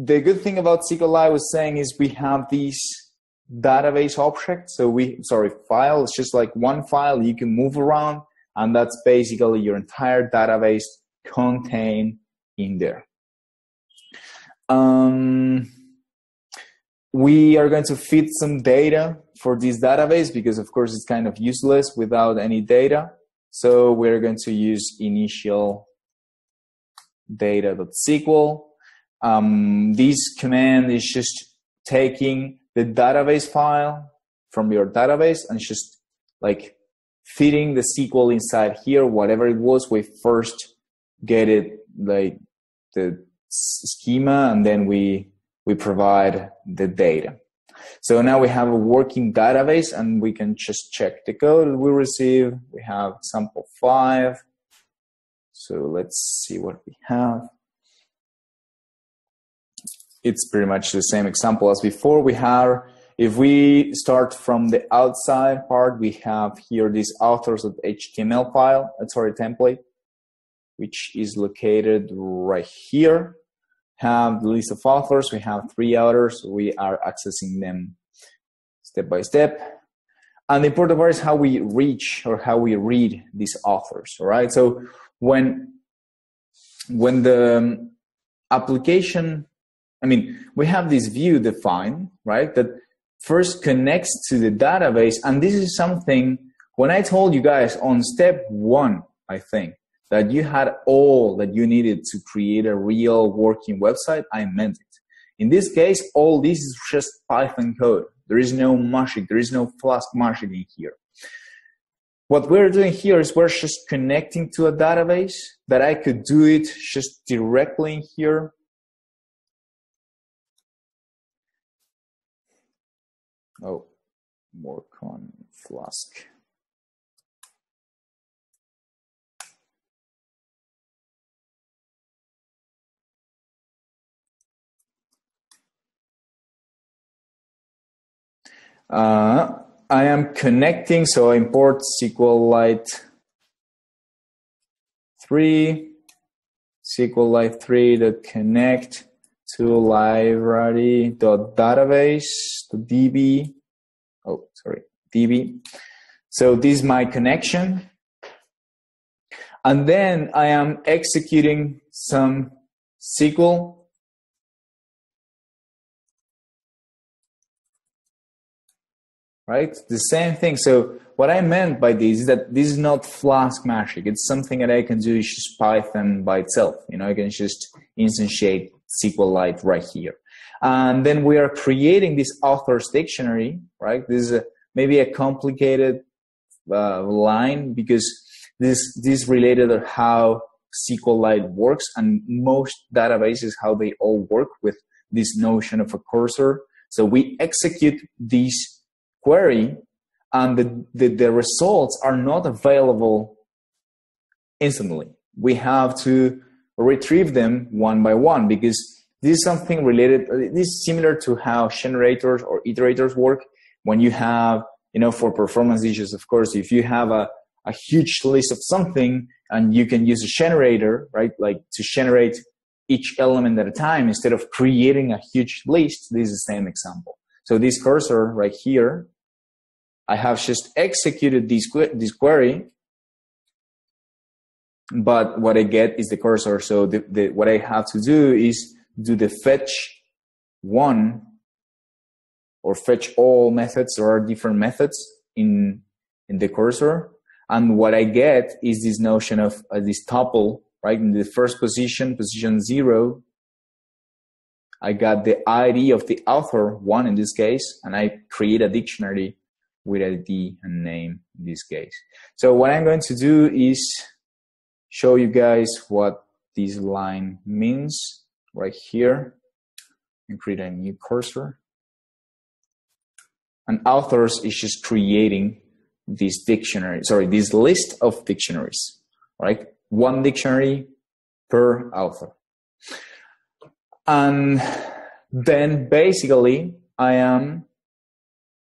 The good thing about SQLite was saying is we have these database objects. So we, sorry, file. It's just like one file you can move around, and that's basically your entire database contained in there. Um, we are going to feed some data for this database because of course it's kind of useless without any data. So we're going to use initial data.sql. Um, this command is just taking the database file from your database and just like feeding the SQL inside here, whatever it was, we first get it like the schema and then we we provide the data. So now we have a working database and we can just check the code we receive. We have sample five. So let's see what we have. It's pretty much the same example as before. We have, if we start from the outside part, we have here this authors of HTML file, uh, sorry, template, which is located right here have the list of authors. We have three authors. We are accessing them step by step. And the important part is how we reach or how we read these authors. All right. So when when the application, I mean, we have this view defined, right? That first connects to the database. And this is something when I told you guys on step one, I think that you had all that you needed to create a real working website, I meant it. In this case, all this is just Python code. There is no magic, there is no Flask magic in here. What we're doing here is we're just connecting to a database that I could do it just directly in here. Oh, work on Flask. Uh, I am connecting, so I import SQLite 3, SQLite 3 to connect to library.database to DB. Oh, sorry, DB. So this is my connection. And then I am executing some SQL right? The same thing. So what I meant by this is that this is not Flask magic. It's something that I can do. It's just Python by itself. You know, I can just instantiate SQLite right here. And then we are creating this authors dictionary, right? This is a, maybe a complicated uh, line because this this related to how SQLite works and most databases how they all work with this notion of a cursor. So we execute these query and the, the, the results are not available instantly. We have to retrieve them one by one because this is something related, this is similar to how generators or iterators work. When you have, you know, for performance issues, of course, if you have a, a huge list of something and you can use a generator, right? Like to generate each element at a time instead of creating a huge list. This is the same example. So this cursor right here, I have just executed this, this query, but what I get is the cursor. So the, the, what I have to do is do the fetch one or fetch all methods. There are different methods in, in the cursor. And what I get is this notion of uh, this tuple, right? In the first position, position zero, I got the ID of the author, one in this case, and I create a dictionary with ID and name in this case. So what I'm going to do is show you guys what this line means right here and create a new cursor. And authors is just creating this dictionary, sorry, this list of dictionaries, right? One dictionary per author. And then basically I am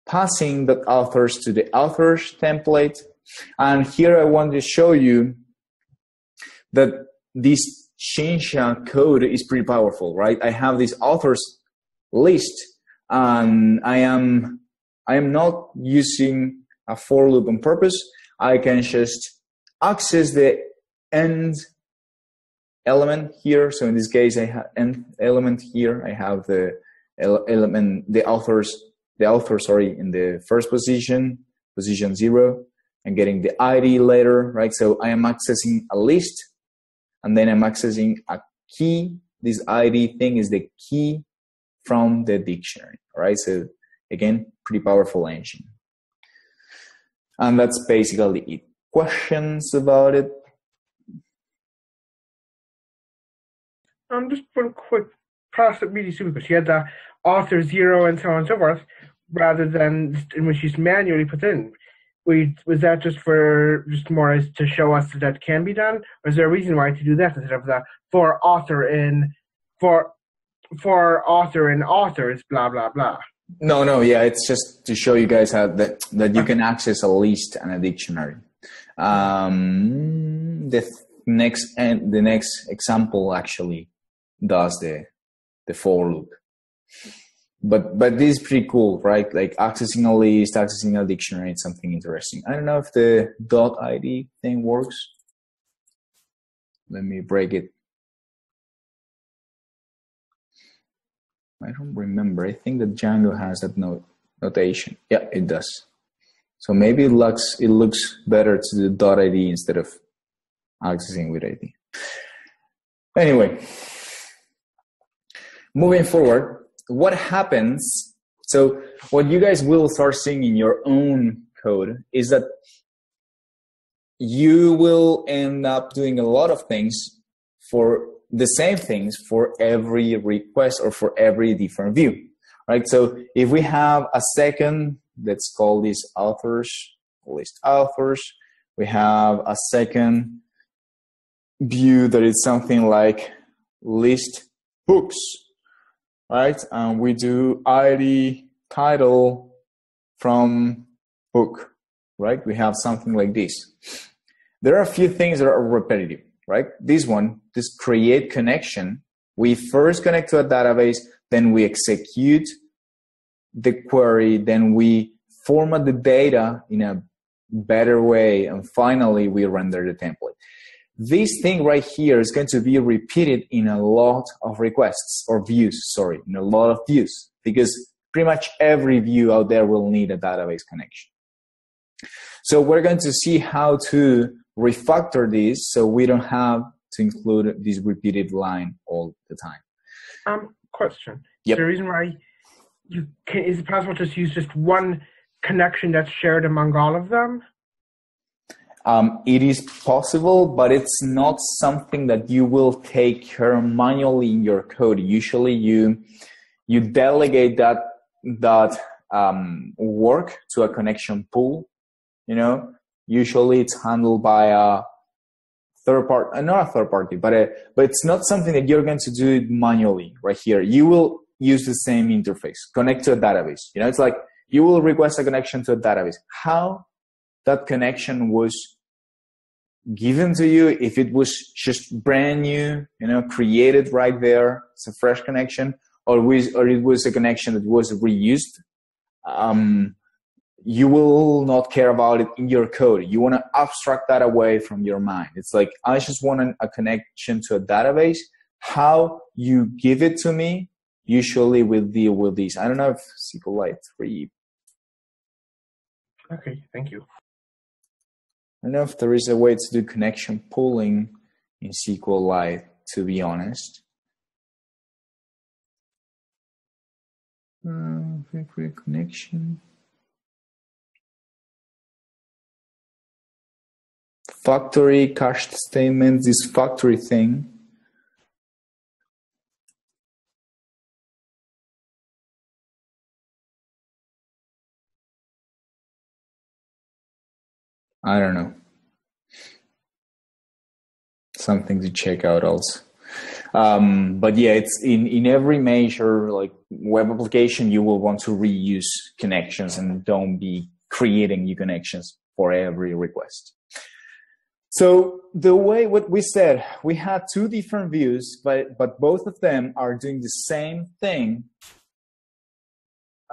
passing the authors to the authors template. And here I want to show you that this Jinja code is pretty powerful, right? I have this authors list and I am I am not using a for loop on purpose. I can just access the end element here. So in this case, I have end element here. I have the element, the authors, the author, sorry, in the first position, position zero, and getting the ID later, right? So I am accessing a list, and then I'm accessing a key. This ID thing is the key from the dictionary, right? So again, pretty powerful engine. And that's basically it. Questions about it? Um, just one quick process really super because you had the author zero and so on and so forth, rather than in which you manually put in. We, was that just for just more as to show us that that can be done, or is there a reason why to do that instead of the for author in for for author and authors blah blah blah? No, no, yeah, it's just to show you guys how that that you can access a list and a dictionary. Um, the next and the next example actually does the the for loop. But but this is pretty cool, right? Like accessing a list, accessing a dictionary, it's something interesting. I don't know if the dot ID thing works. Let me break it. I don't remember. I think that Django has that note notation. Yeah, it does. So maybe it looks it looks better to the dot ID instead of accessing with ID. Anyway, moving forward, what happens? So what you guys will start seeing in your own code is that you will end up doing a lot of things for the same things for every request or for every different view, right? So if we have a second, let's call this authors, list authors, we have a second view that is something like list books, right? And we do ID title from book, right? We have something like this. There are a few things that are repetitive right? This one, this create connection, we first connect to a database, then we execute the query, then we format the data in a better way, and finally we render the template. This thing right here is going to be repeated in a lot of requests or views, sorry, in a lot of views, because pretty much every view out there will need a database connection. So we're going to see how to refactor this so we don't have to include this repeated line all the time. Um, question. Yep. The reason why you can is it possible to just use just one connection that's shared among all of them? Um, it is possible, but it's not something that you will take care manually in your code. Usually, you you delegate that that um, work to a connection pool. You know, usually it's handled by a third party, uh, not a third party, but a, but it's not something that you're going to do it manually right here. You will use the same interface, connect to a database. You know, it's like you will request a connection to a database. How that connection was given to you, if it was just brand new, you know, created right there, it's a fresh connection, or was, or it was a connection that was reused. Um, you will not care about it in your code. You want to abstract that away from your mind. It's like, I just want a connection to a database. How you give it to me usually will deal with this. I don't know if SQLite 3. Okay, thank you. I don't know if there is a way to do connection pooling in SQLite, to be honest. Uh, connection. factory cached statements, this factory thing. I don't know. Something to check out also. Um, but yeah, it's in, in every major like web application, you will want to reuse connections and don't be creating new connections for every request. So the way what we said, we had two different views, but but both of them are doing the same thing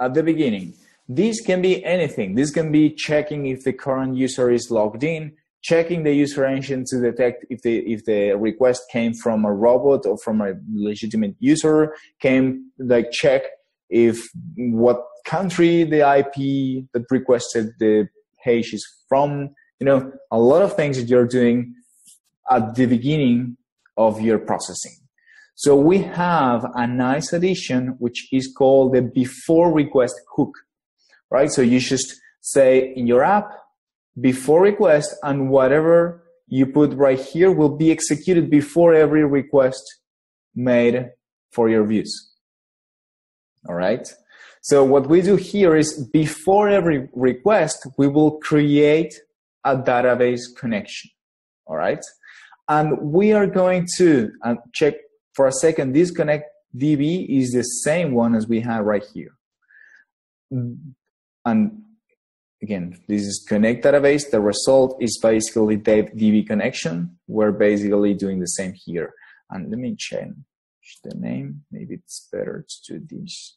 at the beginning. This can be anything. This can be checking if the current user is logged in, checking the user agent to detect if the if the request came from a robot or from a legitimate user, came like check if what country the IP that requested the page is from. You know, a lot of things that you're doing at the beginning of your processing. So we have a nice addition which is called the before request hook right? So you just say in your app, before request, and whatever you put right here will be executed before every request made for your views. All right. So what we do here is before every request, we will create a database connection. All right. And we are going to uh, check for a second. This connect DB is the same one as we have right here and again, this is connect database. The result is basically DB connection. We're basically doing the same here. And let me change the name. Maybe it's better to do this.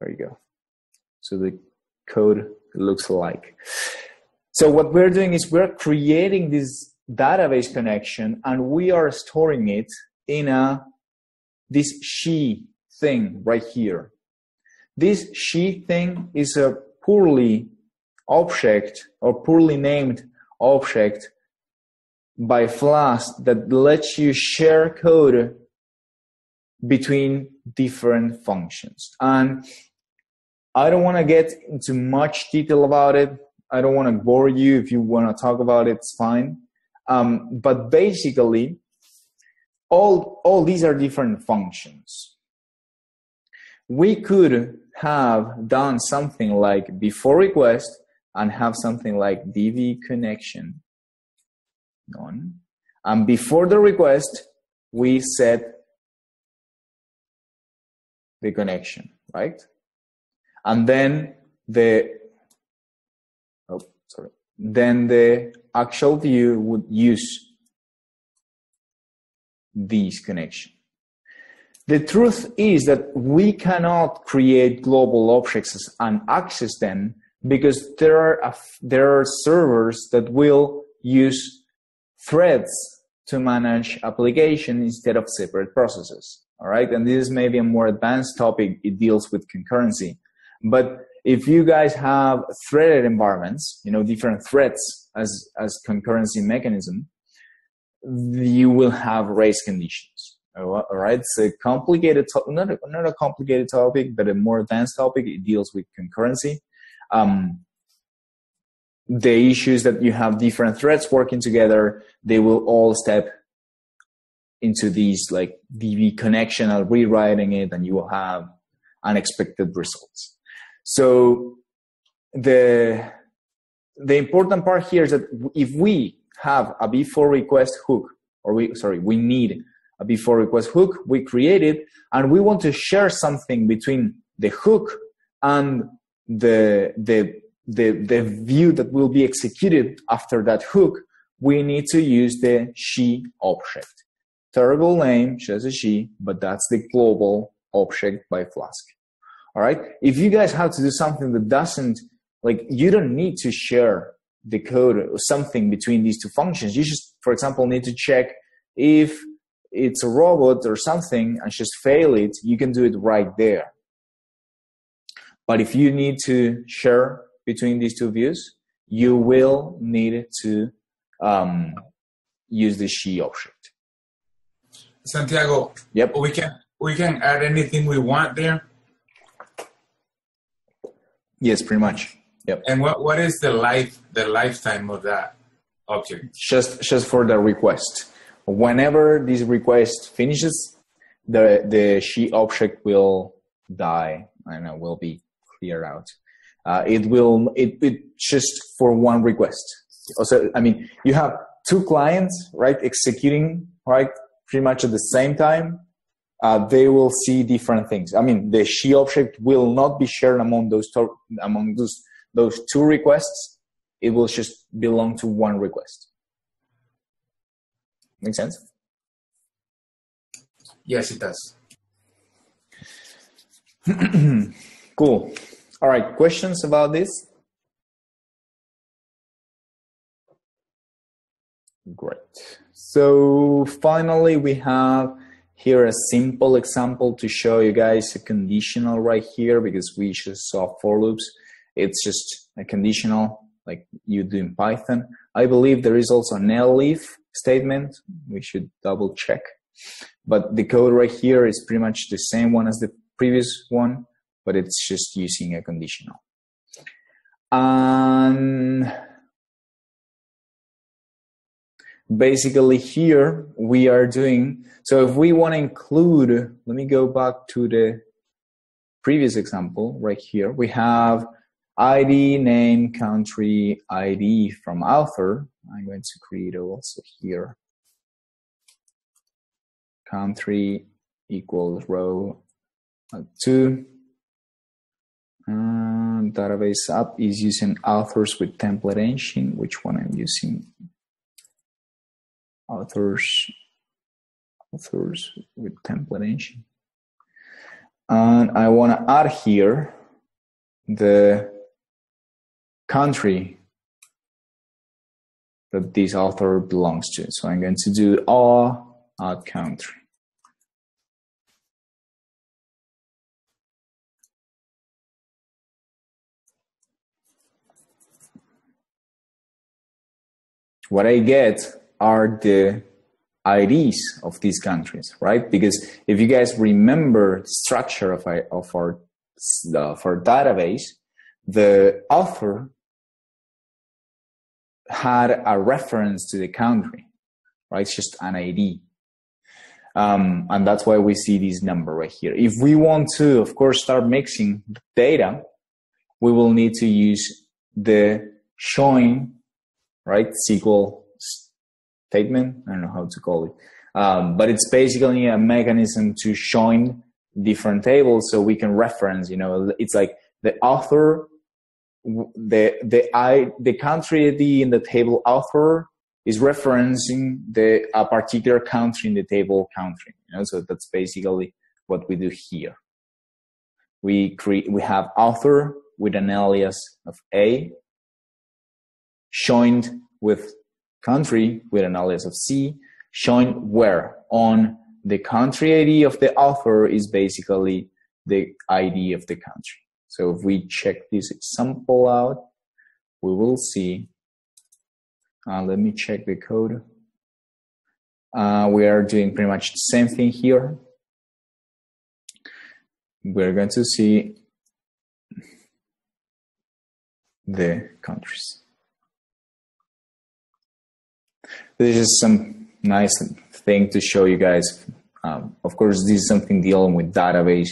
There you go. So the code looks like. So what we're doing is we're creating this database connection and we are storing it in a this g thing right here. This g thing is a poorly object or poorly named object by Flask that lets you share code between different functions. And I don't want to get into much detail about it. I don't want to bore you. If you want to talk about it, it's fine. Um, but basically, all, all these are different functions. We could have done something like before request and have something like DB connection on. And before the request, we set the connection, right? And then the, oh, sorry, then the actual view would use this connection. The truth is that we cannot create global objects and access them because there are, there are servers that will use threads to manage application instead of separate processes. All right. And this is maybe a more advanced topic. It deals with concurrency. But if you guys have threaded environments, you know, different threads as, as concurrency mechanism, you will have race conditions. All right, it's a complicated, to- not a, not a complicated topic, but a more advanced topic. It deals with concurrency. Um, the issues that you have different threads working together, they will all step into these like DB connection and rewriting it, and you will have unexpected results. So the the important part here is that if we have a before request hook, or we sorry, we need before request hook we created and we want to share something between the hook and the the the, the view that will be executed after that hook. We need to use the g object. Terrible name just a g but that's the global object by flask. All right? If you guys have to do something that doesn't like you don't need to share the code or something between these two functions. You just for example need to check if it's a robot or something and just fail it, you can do it right there. But if you need to share between these two views, you will need to um, use the g object. Santiago. Yep. We can we can add anything we want there. Yes, pretty much. Yep. And what, what is the life the lifetime of that object? Just just for the request whenever this request finishes, the the g object will die and it will be cleared out. Uh, it will it, it just for one request. Also, I mean, you have two clients, right, executing right pretty much at the same time. Uh, they will see different things. I mean, the g object will not be shared among those among those those two requests. It will just belong to one request. Make sense? Yes, it does. cool. All right, questions about this? Great. So finally, we have here a simple example to show you guys a conditional right here because we just saw for loops. It's just a conditional like you do in Python. I believe there is also an elif statement. We should double check. But the code right here is pretty much the same one as the previous one, but it's just using a conditional. And basically here we are doing, so if we want to include, let me go back to the previous example right here. We have ID, name, country, ID from author. I'm going to create also here. Country equals row two. And database app is using authors with template engine. Which one I'm using? Authors, authors with template engine. And I want to add here the country that this author belongs to. So I'm going to do all add country. What I get are the IDs of these countries, right? Because if you guys remember the structure of, of our, of our database, the author had a reference to the country, right? It's just an ID. Um, and that's why we see this number right here. If we want to, of course, start mixing data, we will need to use the join, right? SQL statement. I don't know how to call it. Um, but it's basically a mechanism to join different tables so we can reference, you know, it's like the author the the I the country ID in the table author is referencing the a particular country in the table country. You know, so that's basically what we do here. We create we have author with an alias of A joined with country with an alias of C, joined where on the country ID of the author is basically the ID of the country. So if we check this example out, we will see, uh, let me check the code. Uh, we are doing pretty much the same thing here. We're going to see the countries. This is some nice thing to show you guys. Um, of course, this is something dealing with database.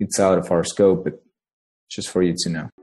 It's out of our scope, but just for you to know.